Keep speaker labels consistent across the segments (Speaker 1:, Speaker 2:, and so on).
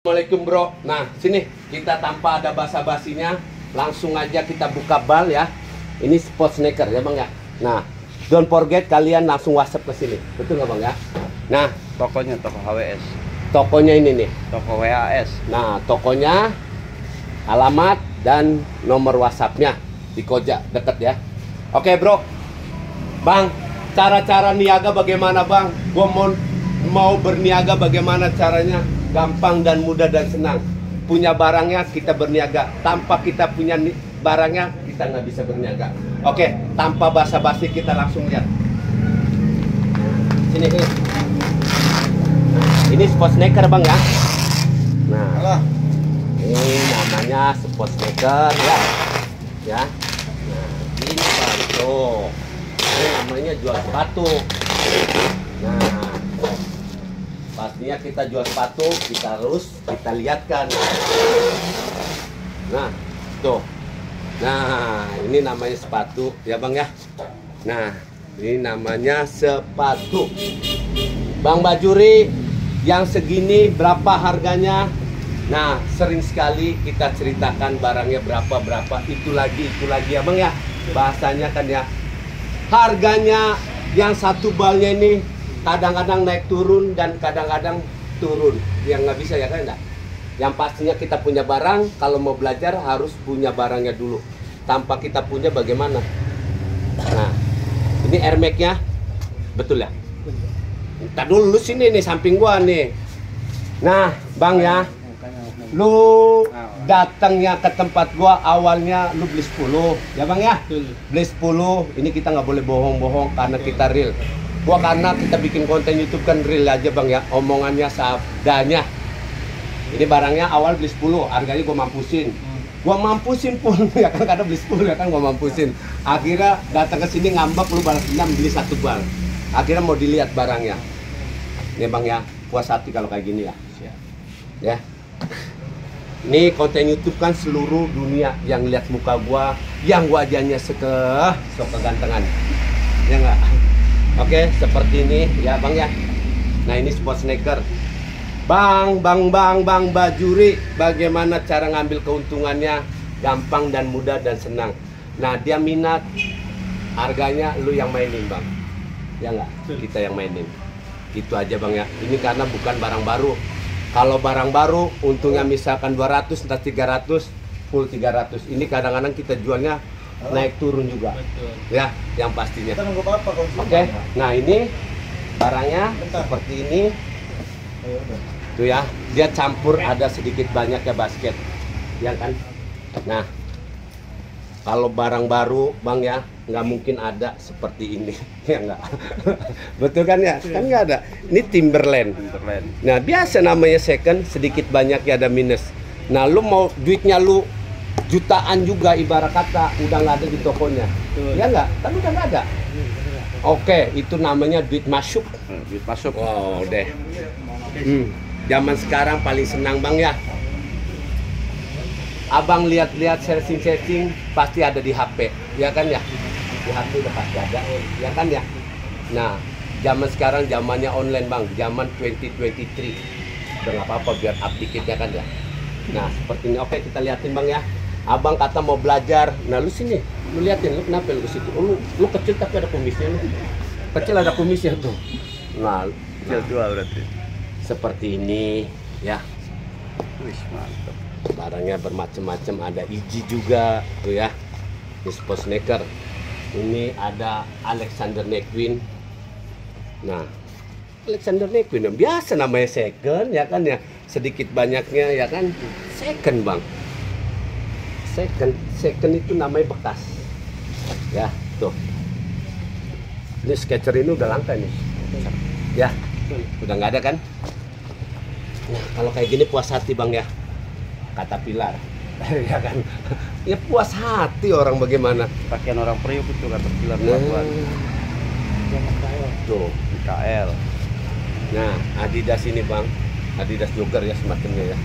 Speaker 1: Assalamualaikum bro. Nah sini kita tanpa ada basa-basinya langsung aja kita buka bal ya. Ini spot sneaker ya bang ya. Nah don't forget kalian langsung WhatsApp ke sini. Betul nggak bang ya? Nah
Speaker 2: Tokonya toko HWS,
Speaker 1: tokonya ini nih.
Speaker 2: toko WAS.
Speaker 1: Nah tokonya alamat dan nomor WhatsAppnya di Koja deket ya. Oke bro. Bang cara-cara niaga bagaimana bang? Gua mau mau berniaga bagaimana caranya? Gampang dan mudah dan senang. Punya barangnya kita berniaga. Tanpa kita punya barangnya kita nggak bisa berniaga. Oke, tanpa basa-basi kita langsung lihat. Sini sini. Ini spot sneaker bang ya. Nah, ini namanya spot sneaker ya. Ya. Nah, ini bang tuh. Ini namanya jual sepatu. Nah, pastinya kita jual sepatu, kita harus kita lihatkan. Nah, tuh. Nah, ini namanya sepatu ya bang ya. Nah, ini namanya sepatu. Bang Bajuri, yang segini berapa harganya? Nah, sering sekali kita ceritakan barangnya berapa berapa itu lagi itu lagi ya bang ya. Bahasanya kan ya. Harganya yang satu balnya ini kadang-kadang naik turun dan kadang-kadang turun. Yang nggak bisa ya kan enggak? Yang pastinya kita punya barang, kalau mau belajar harus punya barangnya dulu. Tanpa kita punya bagaimana? Nah, ini Air Max-nya betul ya? Ntar dulu lu sini nih samping gua nih. Nah, Bang ya, lu datangnya ke tempat gua awalnya lu beli 10, ya Bang ya? Beli 10, ini kita nggak boleh bohong-bohong karena kita real. Gua karena kita bikin konten YouTube kan real aja Bang ya, omongannya sabdanya. Ini barangnya awal beli 10, harganya gua mampusin. Gua mampusin pun ya kan karena beli 10 ya kan gua mampusin. Akhirnya datang ke sini ngambek lu balas dendam beli satu bal. Akhirnya mau dilihat barangnya. Nih Bang ya, puas hati kalau kayak gini ya. Ya. Ini konten YouTube kan seluruh dunia yang lihat muka gua, yang wajahnya sekeh, sok kegantengan. Ya enggak? Oke, seperti ini ya Bang ya. Nah, ini sport sneaker. Bang, bang, bang, bang, bajuri, bagaimana cara ngambil keuntungannya? Gampang dan mudah dan senang. Nah, dia minat, harganya lu yang mainin bang. Ya nggak? Kita yang mainin. Itu aja bang ya. Ini karena bukan barang baru. Kalau barang baru, untungnya misalkan 200, entah 300, full 300. Ini kadang-kadang kita jualnya naik turun juga.
Speaker 3: Betul.
Speaker 1: Ya, yang pastinya.
Speaker 3: Kita nunggu apa kalau
Speaker 1: Oke, nah ini barangnya
Speaker 3: Bentar.
Speaker 1: seperti ini. Tuh ya, dia campur ada sedikit banyaknya basket. Ya kan? Nah, kalau barang baru, Bang ya, nggak mungkin ada seperti ini. Ya enggak? Betul kan ya? Kan nggak ada. Ini Timberland.
Speaker 2: Interland.
Speaker 1: Nah, biasa namanya second, sedikit banyaknya ada minus. Nah, lu mau duitnya lu jutaan juga ibarat kata udah nggak ada di tokonya.
Speaker 3: Betul.
Speaker 1: Ya enggak? Kan udah nggak ada. Oke, itu namanya duit masuk.
Speaker 2: Hmm, duit masuk.
Speaker 1: Wow, deh. Hmm, zaman sekarang paling senang bang ya. Abang lihat-lihat searching-searching pasti ada di HP, ya kan ya? Di HP udah pasti ada, ya kan ya? Nah, zaman sekarang zamannya online bang, zaman 2023. Udah nggak apa-apa biar up dikit ya kan ya? Nah, seperti ini. Oke, kita liatin bang ya. Abang kata mau belajar, nah lu sini, lu liatin, lu kenapa lu ke situ? Oh, lu, lu kecil tapi ada kumisnya lu. Kecil ada kumisnya tuh. Nah,
Speaker 2: Kecil dua berarti.
Speaker 1: seperti ini ya
Speaker 2: Wih, mantap.
Speaker 1: barangnya bermacam-macam ada Iji juga tuh ya ini sport sneaker ini ada Alexander McQueen nah Alexander McQueen yang biasa namanya second ya kan ya sedikit banyaknya ya kan second bang second second itu namanya bekas. Ya tuh. Ini sketcher ini udah langka nih ya udah nggak ada kan? Nah kalau kayak gini puas hati bang ya. Kata pilar. Ya kan? Ya puas hati orang bagaimana?
Speaker 2: Pakaian orang Priuk itu kata pilar
Speaker 1: nah,
Speaker 2: pelabuhan.
Speaker 1: tuh.
Speaker 2: KL.
Speaker 1: nah Adidas ini bang. Adidas jogger ya semacamnya ya.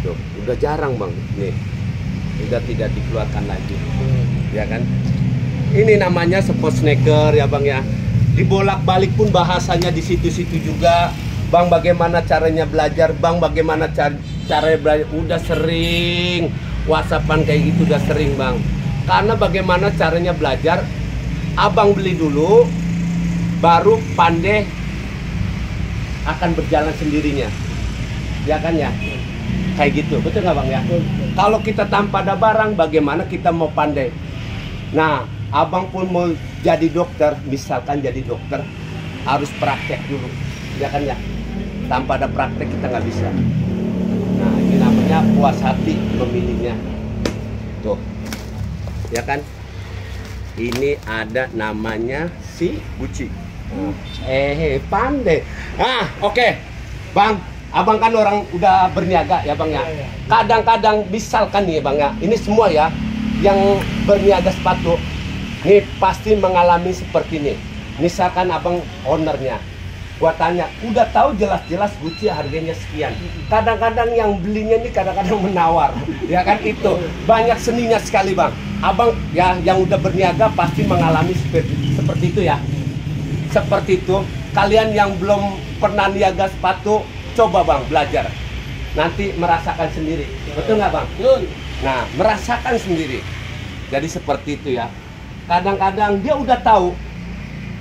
Speaker 1: Tuh udah jarang bang. Nih udah tidak dikeluarkan lagi ya kan ini namanya sport sneaker ya bang ya dibolak balik pun bahasanya di situ-situ juga Bang bagaimana caranya belajar? Bang bagaimana cara caranya belajar? Udah sering whatsappan kayak gitu udah sering bang. Karena bagaimana caranya belajar? Abang beli dulu, baru pandai akan berjalan sendirinya. Ya kan ya? Kayak gitu, betul nggak bang ya? Kalau kita tanpa ada barang, bagaimana kita mau pandai? Nah, abang pun mau jadi dokter, misalkan jadi dokter, harus praktek dulu, ya kan ya? Tanpa ada praktek kita nggak bisa. Nah, ini namanya puas hati memilihnya. Tuh, ya kan? Ini ada namanya si
Speaker 2: Gucci.
Speaker 1: Eh, pandai. Ah, oke. Bang, abang kan orang udah berniaga ya bang ya. Kadang-kadang misalkan nih bang ya, ini semua ya yang berniaga sepatu, nih pasti mengalami seperti ini. Misalkan abang ownernya, gua tanya, udah tahu jelas-jelas Gucci harganya sekian. Kadang-kadang yang belinya ini kadang-kadang menawar, ya kan itu banyak seninya sekali bang. Abang ya yang udah berniaga pasti mengalami seperti, seperti itu ya seperti itu kalian yang belum pernah niaga sepatu coba bang belajar nanti merasakan sendiri betul nggak bang nah merasakan sendiri jadi seperti itu ya kadang-kadang dia udah tahu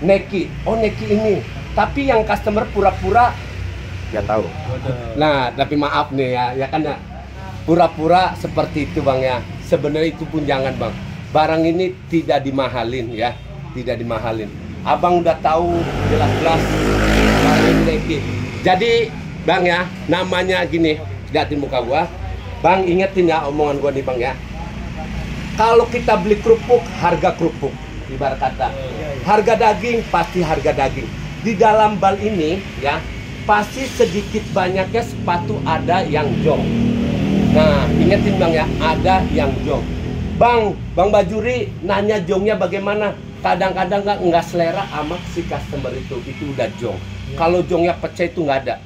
Speaker 1: neki oh neki ini tapi yang customer pura-pura
Speaker 2: Gak tahu.
Speaker 1: Nah, tapi maaf nih ya, ya kan ya. Pura-pura seperti itu Bang ya. Sebenarnya itu pun jangan Bang. Barang ini tidak dimahalin ya, tidak dimahalin. Abang udah tahu jelas-jelas barang ini. Jadi Bang ya, namanya gini, liatin muka gua. Bang ingetin ya omongan gua nih Bang ya. Kalau kita beli kerupuk, harga kerupuk. Ibarat kata, harga daging pasti harga daging. Di dalam bal ini ya, pasti sedikit banyaknya sepatu ada yang jong. Nah, ingetin Bang ya, ada yang jong. Bang, Bang Bajuri nanya jongnya bagaimana? Kadang-kadang nggak nggak selera sama si customer itu, itu udah jong. Kalau jongnya pecah itu nggak ada,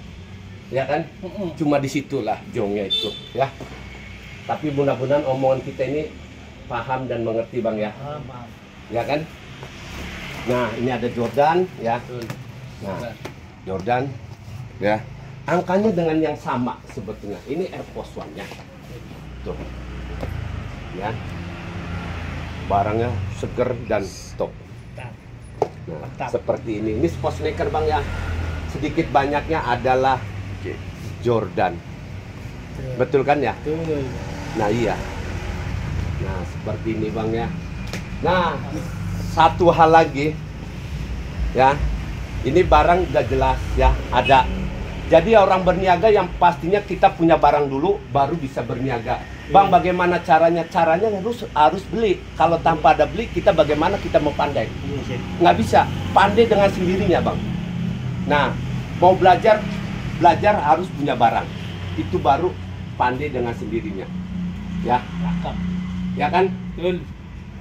Speaker 1: ya kan? Cuma di situlah jongnya itu, ya. Tapi mudah-mudahan omongan kita ini paham dan mengerti Bang ya, ya kan? Nah, ini ada Jordan, ya. Nah, Jordan, ya. Angkanya dengan yang sama sebetulnya. Ini Air Force One-nya. Tuh. Ya. Barangnya seger dan top. Nah, seperti ini. Ini sport sneaker Bang ya. Sedikit banyaknya adalah. Jordan. Betul kan ya?
Speaker 3: Betul.
Speaker 1: Nah iya. Nah seperti ini bang ya. Nah satu hal lagi ya. Ini barang udah jelas ya ada. Jadi orang berniaga yang pastinya kita punya barang dulu baru bisa berniaga. Bang bagaimana caranya? Caranya harus harus beli. Kalau tanpa ada beli kita bagaimana kita mau pandai? Nggak bisa. Pandai dengan sendirinya bang. Nah mau belajar belajar harus punya barang. Itu baru pandai dengan sendirinya. Ya, ya kan?
Speaker 3: Betul.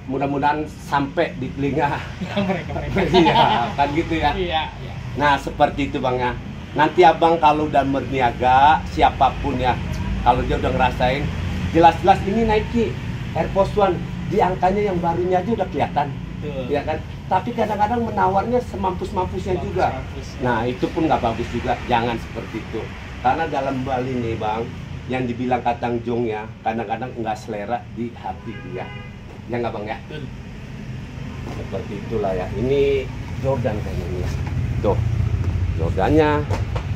Speaker 1: Mudah-mudahan sampai di telinga.
Speaker 3: mereka mereka.
Speaker 1: Iya, kan gitu ya.
Speaker 3: Iya, iya.
Speaker 1: Nah, seperti itu Bang ya. Nanti Abang kalau udah berniaga, siapa pun ya, kalau dia udah ngerasain, jelas-jelas ini Nike Air Force One, di angkanya yang barunya aja udah kelihatan,
Speaker 3: Betul.
Speaker 1: ya kan? Tapi kadang-kadang menawarnya semampus-mampusnya juga. Nah, itu pun nggak bagus juga, jangan seperti itu. Karena dalam Bali nih Bang, yang dibilang katang jong ya, kadang-kadang nggak selera di hati dia. Ya nggak Bang ya? Seperti itulah ya ini Jordan kayaknya ini ya tuh Jordannya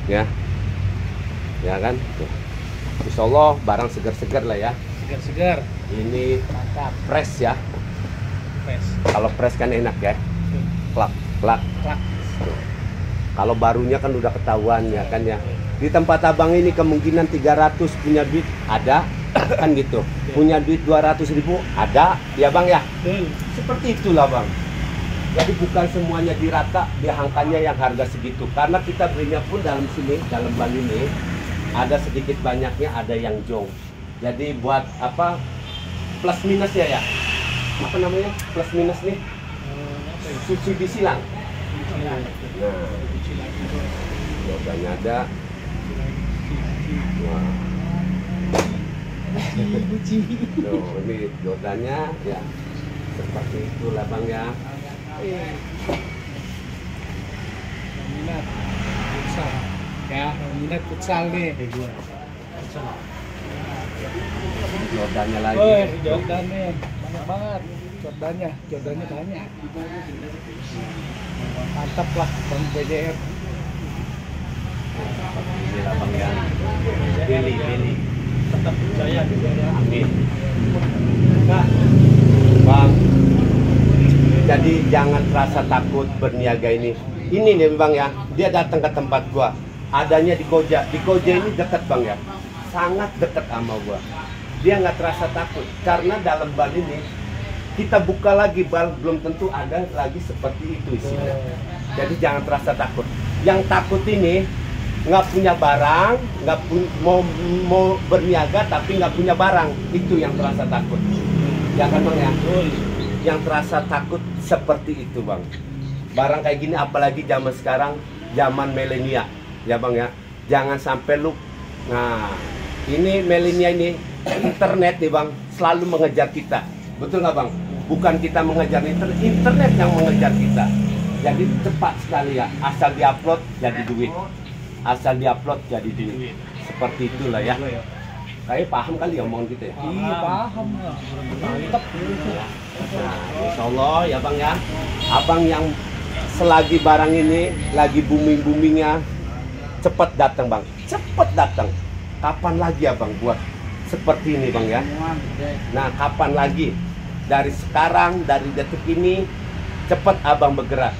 Speaker 1: ya ya kan tuh Insya Allah barang segar-segar lah ya
Speaker 3: Segar-segar.
Speaker 1: ini
Speaker 3: Mantap.
Speaker 1: press ya Kalau press kan enak ya Plak. Tuh. kalau barunya kan udah ketahuan ya kan ya di tempat abang ini kemungkinan 300 punya duit ada kan gitu punya duit 200 ribu ada ya bang ya
Speaker 3: Betul.
Speaker 1: Seperti itulah bang. Jadi bukan semuanya dirata di angkanya yang harga segitu. Karena kita belinya pun dalam sini, dalam ban ini ada sedikit banyaknya ada yang jong. Jadi buat apa plus minus ya ya? Apa namanya plus minus nih?
Speaker 3: Eh, apa ya?
Speaker 1: Subsidi silang.
Speaker 3: Iya.
Speaker 1: Nah. Jordannya ada.
Speaker 3: Cuci.
Speaker 1: tuh, ini Jordannya ya seperti itulah bang ya.
Speaker 3: Minat. Bisa. Ya, minat futsal nih. Futsal.
Speaker 1: Jordannya lagi.
Speaker 3: Oh, nih. Banyak banget. Jordannya, Jordannya banyak. Mantap lah Bang BJR.
Speaker 1: Bang. Billy, Billy.
Speaker 3: Tetap percaya.
Speaker 1: Amin. Bang, jadi jangan terasa takut berniaga ini. Ini nih bang ya, dia datang ke tempat gua. Adanya di Koja. Di Koja ini dekat bang ya, sangat dekat sama gua. Dia nggak terasa takut karena dalam bal ini kita buka lagi bal belum tentu ada lagi seperti itu isinya. Jadi jangan terasa takut. Yang takut ini nggak punya barang, nggak pun mau mau berniaga tapi nggak punya barang itu yang terasa takut. Ya kan bang ya? Yang terasa takut seperti itu bang. Barang kayak gini apalagi zaman sekarang zaman milenial ya bang ya. Jangan sampai lu. Nah ini milenial ini internet nih bang selalu mengejar kita. Betul nggak bang? Bukan kita mengejar internet, internet yang mengejar kita. Jadi cepat sekali ya. Asal diupload jadi duit. Asal diupload jadi duit. Seperti itulah ya. Kayak paham kali ya omongan kita ya.
Speaker 3: Iya, paham lah. Mantap.
Speaker 1: Nah, insya Allah ya bang ya. Abang yang selagi barang ini lagi booming boomingnya cepet datang bang. Cepet datang. Kapan lagi abang buat seperti ini bang ya? Nah kapan lagi? Dari sekarang, dari detik ini cepet abang bergerak.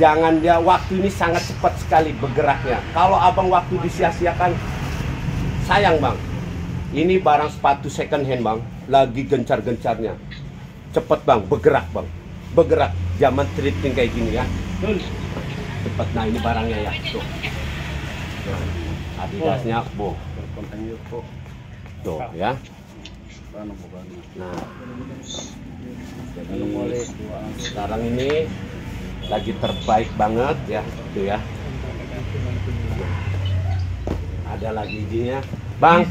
Speaker 1: Jangan dia waktu ini sangat cepat sekali bergeraknya. Kalau abang waktu disia-siakan, sayang bang. Ini barang sepatu second hand bang, lagi gencar-gencarnya. Cepet bang, bergerak bang, bergerak. Zaman thrifting kayak gini ya. Cepet. Nah ini barangnya ya, tuh. Nah, Adidasnya, bu,
Speaker 2: Konten yuk kok.
Speaker 1: Tuh ya.
Speaker 2: Ano bukan?
Speaker 1: Nah, jadi
Speaker 2: boleh?
Speaker 1: sekarang ini lagi terbaik banget ya, itu ya. Ada lagi izinnya, bang.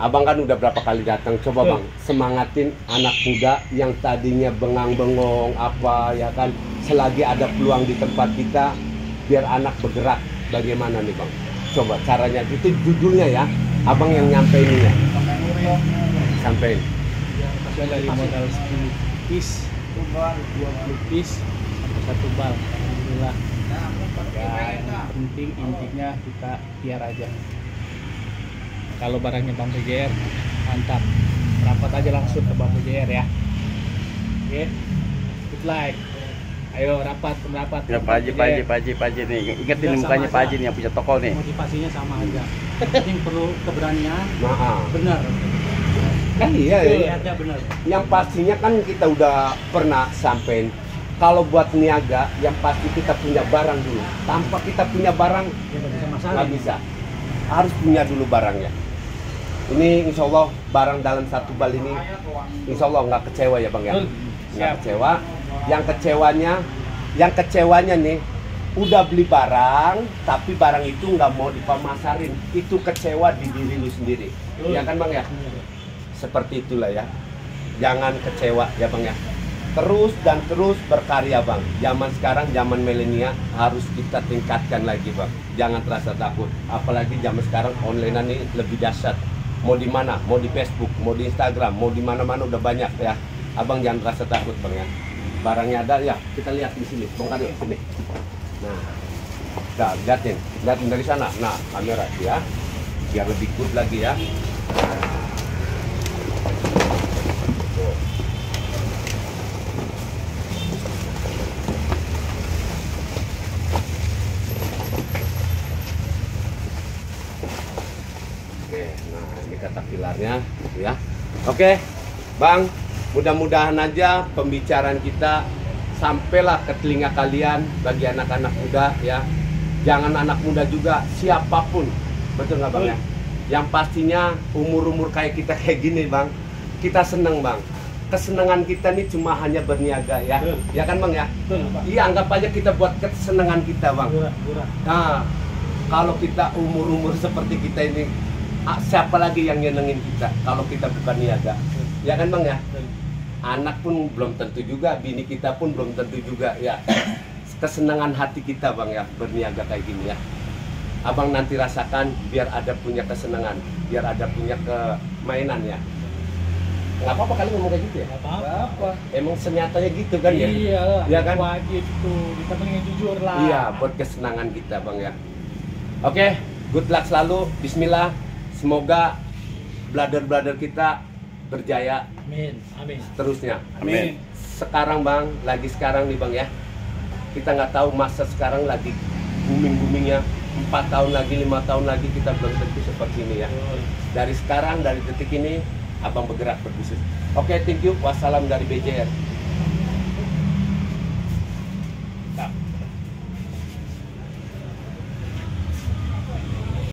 Speaker 1: Abang kan udah berapa kali datang, coba bang semangatin anak muda yang tadinya bengang-bengong apa ya kan, selagi ada peluang di tempat kita, biar anak bergerak. Bagaimana nih bang? Coba caranya itu judulnya ya, abang yang nyampein ini ya,
Speaker 3: modal 10 piece, 20 piece, sampai satu bal. Alhamdulillah. Ya, yang penting intinya kita biar aja. Kalau barangnya Bang BJR, mantap. Rapat aja langsung ke Bang BJR ya. Oke, good luck. Ayo rapat, rapat.
Speaker 2: Ya Pak Haji, Pak Haji, Pak Haji, Pak Haji nih. Ingetin
Speaker 4: Udah
Speaker 2: mukanya
Speaker 4: sama
Speaker 2: Pak. Haji nih yang punya toko nih.
Speaker 4: motivasinya sama aja Yang penting perlu keberanian
Speaker 1: Nah,
Speaker 4: benar
Speaker 1: kan iya ya.
Speaker 4: niatnya benar
Speaker 1: Yang pastinya kan kita udah pernah sampein kalau buat niaga yang pasti kita punya barang dulu. Tanpa kita punya barang
Speaker 4: ya nggak bisa masalah
Speaker 1: nggak bisa. Harus punya dulu barangnya. Ini insya Allah barang dalam satu bal ini insya Allah nggak kecewa ya bang ya.
Speaker 3: Betul.
Speaker 1: Nggak
Speaker 3: Siap.
Speaker 1: kecewa. Yang kecewanya, yang kecewanya nih udah beli barang tapi barang itu nggak mau dipamasarin. Itu kecewa di diri lu sendiri.
Speaker 3: Betul.
Speaker 1: Ya kan bang ya? seperti itulah ya. Jangan kecewa ya bang ya. Terus dan terus berkarya bang. Zaman sekarang zaman milenial harus kita tingkatkan lagi bang. Jangan terasa takut. Apalagi zaman sekarang online ini lebih dahsyat. Mau di mana? Mau di Facebook mau di Instagram mau di mana mana udah banyak ya. Abang jangan terasa takut bang ya barangnya ada ya kita lihat di sini. Bongkar yuk sini. Nah nah liatin liatin dari sana. Nah kamera ya. Biar lebih good lagi ya. Oke, nah ini kata pilarnya, ya. Oke, Bang, mudah-mudahan aja pembicaraan kita sampailah ke telinga kalian bagi anak-anak muda ya. Jangan anak muda juga, siapa pun, betul nggak Bang ya? Yang pastinya umur-umur kayak kita kayak gini Bang, kita seneng Bang. Kesenangan kita nih cuma hanya berniaga ya,
Speaker 3: Betul.
Speaker 1: ya kan Bang ya?
Speaker 3: Betul.
Speaker 1: Iya, anggap aja kita buat kesenangan kita Bang. Nah, kalau kita umur-umur seperti kita ini, ah, siapa lagi yang nyenengin kita kalau kita bukan niaga? Ya kan bang ya? Anak pun belum tentu juga, bini kita pun belum tentu juga ya. kesenangan hati kita bang ya berniaga kayak gini ya. Abang nanti rasakan biar ada punya kesenangan, biar ada punya kemainan ya. Nggak apa-apa kali ngomong kayak gitu ya.
Speaker 3: Nggak apa-apa.
Speaker 1: Emang senyatanya gitu kan ya?
Speaker 3: Iya.
Speaker 1: Iya kan?
Speaker 3: Wajib tuh. Kita pengen jujur lah.
Speaker 1: Iya, buat kesenangan kita bang ya. Oke, good luck selalu. Bismillah. Semoga blader-blader kita berjaya
Speaker 4: Amin. Amin.
Speaker 1: terusnya.
Speaker 2: Amin.
Speaker 1: Sekarang bang, lagi sekarang nih bang ya. Kita nggak tahu masa sekarang lagi booming-boomingnya. Empat tahun lagi, lima tahun lagi kita belum tentu seperti ini ya. Dari sekarang, dari detik ini, abang bergerak berbisnis. Oke, thank you. Wassalam dari BJR.